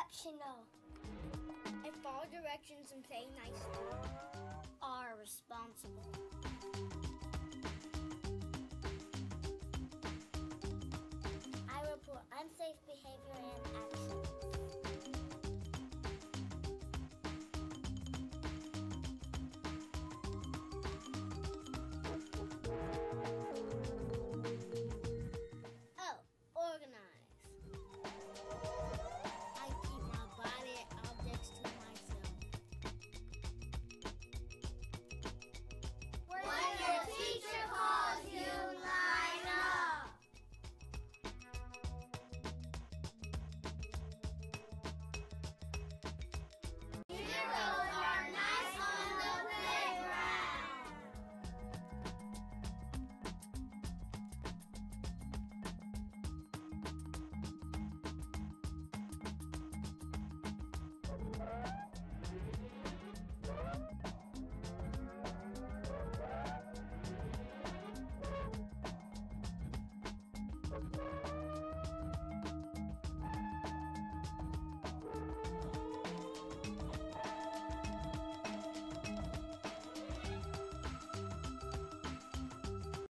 exceptional. And follow directions and play nicely.